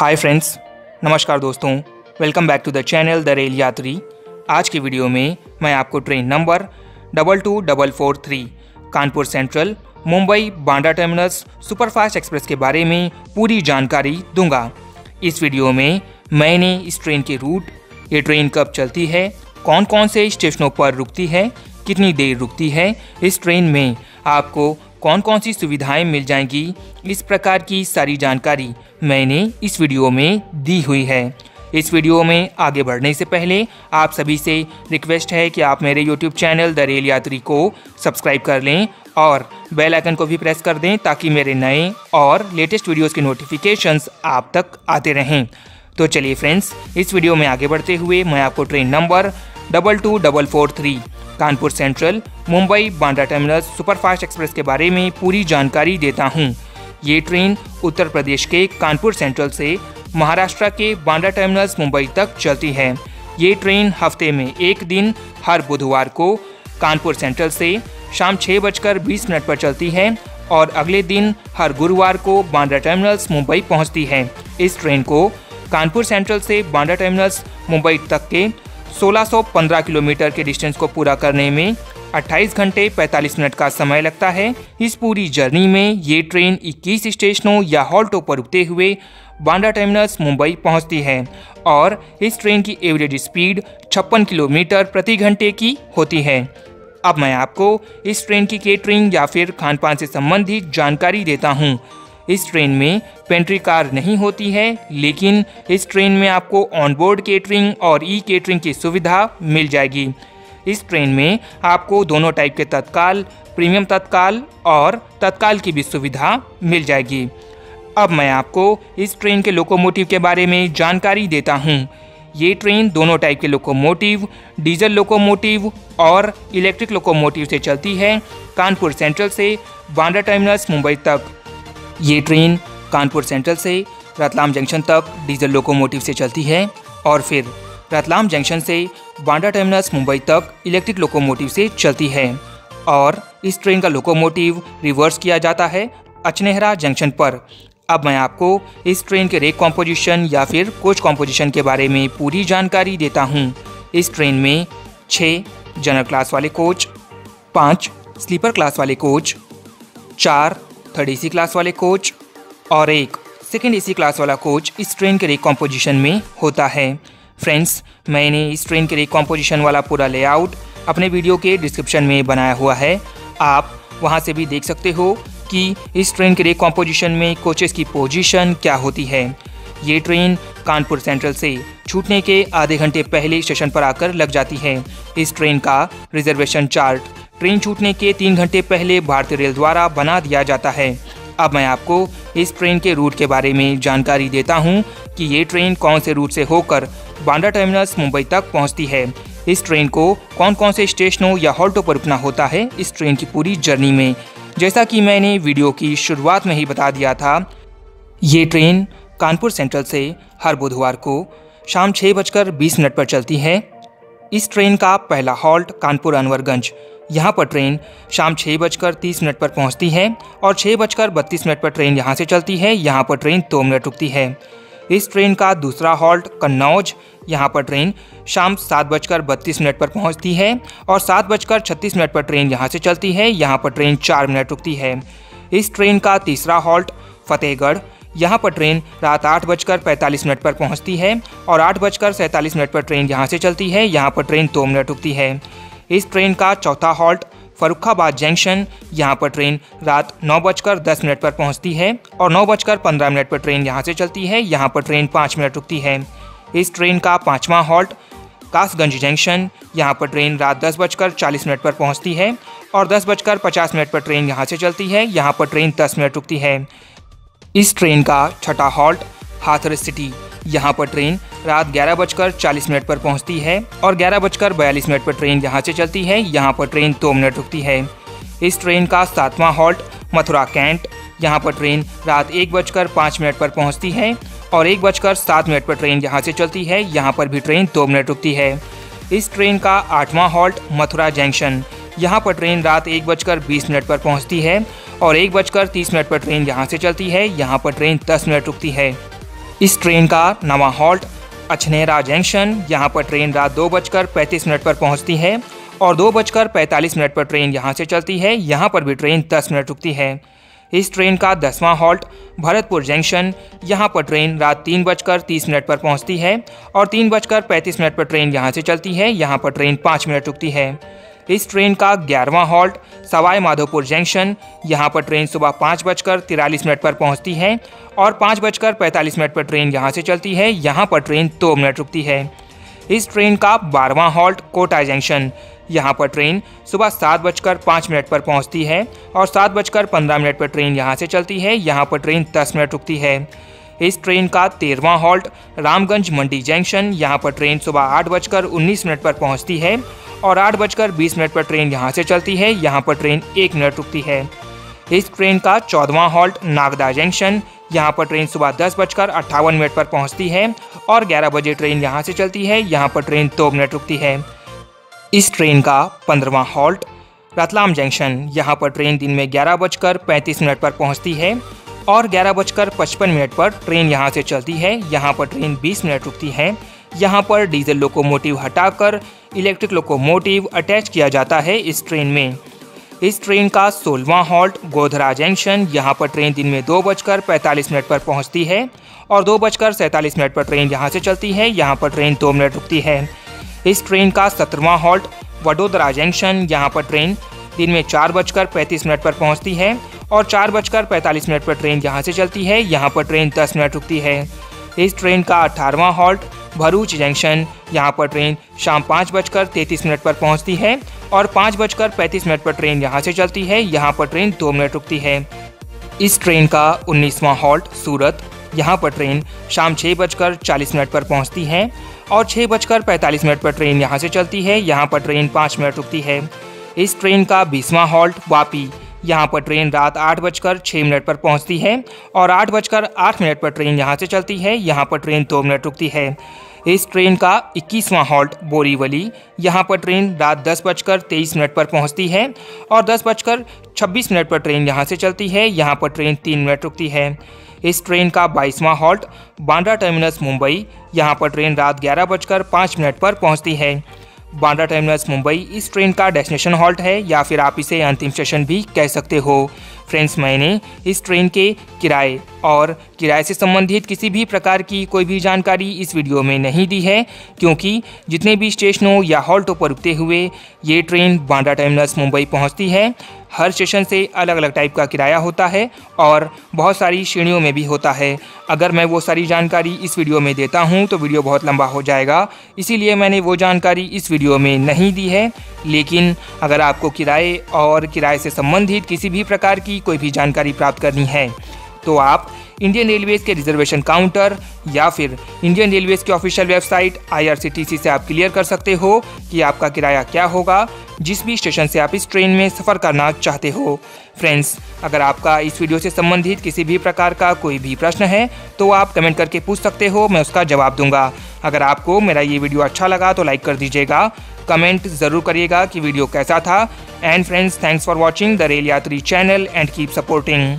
हाय friends नमस्कार दोस्तों welcome back to the channel the rail Yatri आज की वीडियो में मैं आपको train number double two double four three Kanpur central Mumbai Bandra terminus superfast express के बारे में पूरी जानकारी दूँगा। इस वीडियो में मैंने इस ट्रेन के रूट ये ट्रेन कब चलती है कौन कौन से स्टेशनों पर रुकती है, कितनी देर रुकती है, इस ट्रेन में आपको कौन कौन सी सुविधाएँ मिल जाएँगी? इस प्रकार की सारी जानकारी मैंने इस वीडियो में दी हुई है। इस वीडियो में आगे बढ़ने से पहले आप सभी से रिक्वेस्ट है कि आप मेरे यूट्यूब चैनल द रेल यात्री को सब्सक्राइब कर लें और बेल आइकन को भी प्रेस कर दें ताकि मेरे नए और लेटेस्ट वीडियोस के नोटिफिकेशंस आप तक आते रहें। तो चलिए फ्रेंड्स, इस वीडियो में आगे बढ़ते हुए मैं आपको train number double two double four three Kanpur central, Mumbai Bandra terminus, superfast express के बारे में पूरी जानकारी देता हूँ। ये ट्रेन उत्तर प्रदेश के कानपुर सेंट्रल से महाराष्ट्र के बांद्रा टर्मिनस, मुंबई तक चलती है। ये ट्रेन हफ़्ते में एक दिन, हर बुधवार को कानपुर सेंट्रल से शाम छः बजकर बीस मिनट पर चलती है और अगले दिन, हर गुरुवार को बांद्रा टर्मिनल्स मुंबई पहुँचती है। इस ट्रेन को कानपुर सेंट्रल से बांद्रा टर्मिनल्स मुंबई तक के 1615 किलोमीटर के डिस्टेंस को पूरा करने में 28 घंटे 45 मिनट का समय लगता है। इस पूरी जर्नी में ये ट्रेन 21 स्टेशनों या हॉल्टों पर रुकते हुए बांद्रा टर्मिनस, मुंबई पहुँचती है और इस ट्रेन की एवरेज स्पीड छप्पन किलोमीटर प्रति घंटे की होती है। अब मैं आपको इस ट्रेन की केटरिंग या फिर खान पान से संबंधित जानकारी देता हूँ। इस ट्रेन में पेंट्री कार नहीं होती है, लेकिन इस ट्रेन में आपको ऑनबोर्ड केटरिंग और ई केटरिंग की सुविधा मिल जाएगी। इस ट्रेन में आपको दोनों टाइप के तत्काल प्रीमियम तत्काल और तत्काल की भी सुविधा मिल जाएगी। अब मैं आपको इस ट्रेन के लोकोमोटिव के बारे में जानकारी देता हूँ। ये ट्रेन दोनों टाइप के लोकोमोटिव डीजल लोकोमोटिव और इलेक्ट्रिक लोकोमोटिव से चलती है, कानपुर सेंट्रल से बांद्रा टर्मिनस मुंबई तक। ये ट्रेन कानपुर सेंट्रल से रतलाम जंक्शन तक डीजल लोकोमोटिव से चलती है और फिर रतलाम जंक्शन से बांद्रा टर्मिनस मुंबई तक इलेक्ट्रिक लोकोमोटिव से चलती है और इस ट्रेन का लोकोमोटिव रिवर्स किया जाता है अचनेहरा जंक्शन पर। अब मैं आपको इस ट्रेन के रेक कॉम्पोजिशन या फिर कोच कॉम्पोजिशन के बारे में पूरी जानकारी देता हूँ। इस ट्रेन में छः जनरल क्लास वाले कोच पाँच स्लीपर क्लास वाले कोच चार थर्ड एसी क्लास वाले कोच और एक सेकेंड एसी क्लास वाला कोच इस ट्रेन के रेक कॉम्पोजिशन में होता है। फ्रेंड्स मैंने इस ट्रेन के रेक कॉम्पोजिशन वाला पूरा लेआउट अपने वीडियो के डिस्क्रिप्शन में बनाया हुआ है। आप वहाँ से भी देख सकते हो कि इस ट्रेन के रेक कॉम्पोजिशन में कोचेस की पोजीशन क्या होती है। ये ट्रेन कानपुर सेंट्रल से छूटने के आधे घंटे पहले स्टेशन पर आकर लग जाती है। इस ट्रेन का रिजर्वेशन चार्ट ट्रेन छूटने के तीन घंटे पहले भारतीय रेल द्वारा बना दिया जाता है। अब मैं आपको इस ट्रेन के रूट के बारे में जानकारी देता हूँ कि ये ट्रेन कौन से रूट से होकर बांद्रा टर्मिनस मुंबई तक पहुँचती है। इस ट्रेन को कौन कौन से स्टेशनों या हॉल्टों पर रुकना होता है, इस ट्रेन की पूरी जर्नी में। जैसा कि मैंने वीडियो की शुरुआत में ही बता दिया था, ये ट्रेन कानपुर सेंट्रल से हर बुधवार को शाम छः बजकर बीस मिनट पर चलती है। इस ट्रेन का पहला हॉल्ट कानपुर अनवरगंज यहाँ पर ट्रेन शाम छः बजकर तीस मिनट पर पहुँचती है और छः बजकर बत्तीस मिनट पर ट्रेन यहाँ से चलती है। यहाँ पर ट्रेन दो मिनट रुकती है। इस ट्रेन का दूसरा हॉल्ट कन्नौज, यहाँ पर ट्रेन शाम सात बजकर बत्तीस मिनट पर पहुँचती है और सात बजकर छत्तीस मिनट पर ट्रेन यहाँ से चलती है। यहाँ पर ट्रेन चार मिनट रुकती है। इस ट्रेन का तीसरा हॉल्ट फतेहगढ़, यहाँ पर ट्रेन रात आठ बजकर पैंतालीस मिनट पर पहुँचती है और आठ बजकर सैंतालीस मिनट पर ट्रेन यहाँ से चलती है। यहाँ पर ट्रेन दो मिनट रुकती है। इस ट्रेन का चौथा हॉल्ट, फरुखाबाद जंक्शन, यहाँ पर ट्रेन रात नौ बजकर दस मिनट पर पहुँचती है और नौ बजकर पंद्रह मिनट पर ट्रेन यहाँ से चलती है। यहाँ पर ट्रेन पाँच मिनट रुकती है। इस ट्रेन का पाँचवा हॉल्ट, कासगंज जंक्शन, यहाँ पर ट्रेन रात दस बजकर चालीस मिनट पर पहुँचती है और दस बजकर पचास मिनट पर ट्रेन यहाँ से चलती है। यहाँ पर ट्रेन दस मिनट रुकती है। इस ट्रेन का छठा हॉल्ट, हाथरस सिटी। यहाँ पर ट्रेन रात ग्यारह बजकर चालीस मिनट पर पहुँचती है और ग्यारह बजकर बयालीस मिनट पर ट्रेन यहाँ से चलती है। यहाँ पर ट्रेन दो मिनट रुकती है। इस ट्रेन का सातवां हॉल्ट मथुरा कैंट। यहाँ पर ट्रेन रात एक बजकर पाँच मिनट पर पहुँचती है और एक बजकर सात मिनट पर ट्रेन यहाँ से चलती है। यहाँ पर भी ट्रेन दो मिनट रुकती है। इस ट्रेन का आठवां हॉल्ट मथुरा जंक्शन। यहाँ पर ट्रेन रात एक बजकर बीस मिनट पर पहुँचती है और एक बजकर तीस मिनट पर ट्रेन यहाँ से चलती है। यहाँ पर ट्रेन दस मिनट रुकती है। इस ट्रेन का नवा हॉल्ट अछनेरा जंक्शन, यहाँ पर ट्रेन रात दो बजकर पैंतीस मिनट पर पहुँचती है और दो बजकर पैंतालीस मिनट पर ट्रेन यहाँ से चलती है, यहाँ पर भी ट्रेन दस मिनट रुकती है। इस ट्रेन का दसवां हॉल्ट भरतपुर जंक्शन, यहाँ पर ट्रेन रात तीन बजकर तीस मिनट पर पहुँचती है और तीन बजकर पैंतीस मिनट पर ट्रेन यहाँ से चलती है, यहाँ पर ट्रेन पाँच मिनट रुकती है। इस ट्रेन का ग्यारहवां हॉल्ट सवाई माधोपुर जंक्शन, यहाँ पर ट्रेन सुबह पाँच बजकर तिरालीस मिनट पर पहुँचती है और पाँच बजकर पैंतालीस मिनट पर ट्रेन यहाँ से चलती है, यहाँ पर ट्रेन दो मिनट रुकती है। इस ट्रेन का बारहवां हॉल्ट, कोटा जंक्शन, यहाँ पर ट्रेन सुबह सात बजकर पाँच मिनट पर पहुँचती है और सात बजकर पंद्रह मिनट पर ट्रेन यहाँ से चलती है, यहाँ पर ट्रेन दस मिनट रुकती है। इस ट्रेन का तेरहवां हॉल्ट, रामगंज मंडी जंक्शन, यहाँ पर ट्रेन सुबह आठ बजकर उन्नीस मिनट पर पहुँचती है और आठ बजकर बीस मिनट पर ट्रेन यहाँ से चलती है, यहाँ पर ट्रेन एक मिनट रुकती है। इस ट्रेन का चौदहवां हॉल्ट, नागदा जंक्शन, यहाँ पर ट्रेन सुबह दस बजकर अट्ठावन मिनट पर पहुँचती है और ग्यारह बजे ट्रेन यहाँ से चलती है, यहाँ पर ट्रेन दो मिनट रुकती है। इस ट्रेन का पंद्रवा हॉल्ट, रतलाम जंक्शन, यहाँ पर ट्रेन दिन में ग्यारह बजकर पैंतीस मिनट पर पहुँचती है और ग्यारह बजकर पचपन मिनट पर ट्रेन यहाँ से चलती है। यहाँ पर ट्रेन बीस मिनट रुकती है। यहाँ पर डीजल लोकोमोटिव हटाकर इलेक्ट्रिक लोकोमोटिव अटैच किया जाता है इस ट्रेन में। इस ट्रेन का सोलवा हॉल्ट गोधरा जंक्शन यहाँ पर ट्रेन दिन में दो बजकर पैंतालीस मिनट पर पहुँचती है और दो बजकर सैंतालीस मिनट पर ट्रेन यहाँ से चलती है। यहाँ पर ट्रेन दो मिनट रुकती है। इस ट्रेन का सत्रहवां हॉल्ट वडोदरा जंक्शन यहाँ पर ट्रेन दिन में चार बजकर पैंतीस मिनट पर पहुँचती है और चार बजकर पैंतालीस मिनट पर ट्रेन यहाँ से चलती है। यहाँ पर ट्रेन दस मिनट रुकती है। इस ट्रेन का अठारहवां हॉल्ट, भरूच जंक्शन, यहाँ पर ट्रेन शाम पाँच बजकर तैंतीस मिनट पर पहुँचती है और पाँच बजकर पैंतीस मिनट पर ट्रेन यहाँ से चलती है। यहाँ पर ट्रेन दो मिनट रुकती है। इस ट्रेन का उन्नीसवां हॉल्ट, सूरत, यहाँ पर ट्रेन शाम छः बजकर चालीस मिनट पर पहुँचती है और छः बजकर पैंतालीस मिनट पर ट्रेन यहाँ से चलती है। यहाँ पर ट्रेन पाँच मिनट रुकती है। इस ट्रेन का बीसवां हॉल्ट, वापी यहाँ पर ट्रेन रात आठ बजकर छः मिनट पर पहुँचती है और आठ बजकर आठ मिनट पर ट्रेन यहाँ से चलती है। यहाँ पर ट्रेन दो मिनट रुकती है। इस ट्रेन का इक्कीसवां हॉल्ट बोरीवली। यहाँ पर ट्रेन रात दस बजकर तेईस मिनट पर पहुँचती है और दस बजकर छब्बीस मिनट पर ट्रेन यहाँ से चलती है। यहाँ पर ट्रेन तीन मिनट रुकती है। इस ट्रेन का बाईसवां हॉल्ट बांद्रा टर्मिनस, मुंबई। यहाँ पर ट्रेन रात ग्यारह बजकर पाँच मिनट पर पहुँचती है। बांद्रा टर्मिनस, मुंबई। इस ट्रेन का डेस्टिनेशन हॉल्ट है, या फिर आप इसे अंतिम स्टेशन भी कह सकते हो। फ्रेंड्स, मैंने इस ट्रेन के किराए और किराए से संबंधित किसी भी प्रकार की कोई भी जानकारी इस वीडियो में नहीं दी है, क्योंकि जितने भी स्टेशनों या हॉल्टों पर रुकते हुए ये ट्रेन बांद्रा टर्मिनस मुंबई पहुँचती है, हर स्टेशन से अलग अलग टाइप का किराया होता है और बहुत सारी श्रेणियों में भी होता है। अगर मैं वो सारी जानकारी इस वीडियो में देता हूँ तो वीडियो बहुत लंबा हो जाएगा, इसीलिए मैंने वो जानकारी इस वीडियो में नहीं दी है। लेकिन अगर आपको किराए और किराए से संबंधित किसी भी प्रकार की कोई भी जानकारी प्राप्त करनी है तो आप इंडियन रेलवेज़ के रिजर्वेशन काउंटर या फिर इंडियन रेलवेज़ की ऑफिशियल वेबसाइट आईआरसीटीसी से आप क्लियर कर सकते हो कि आपका किराया क्या होगा, जिस भी स्टेशन से आप इस ट्रेन में सफ़र करना चाहते हो। फ्रेंड्स अगर आपका इस वीडियो से संबंधित किसी भी प्रकार का कोई भी प्रश्न है तो आप कमेंट करके पूछ सकते हो, मैं उसका जवाब दूँगा। अगर आपको मेरा ये वीडियो अच्छा लगा तो लाइक कर दीजिएगा। कमेंट ज़रूर करिएगा कि वीडियो कैसा था। And friends thanks for watching the rail Yatri channel and keep supporting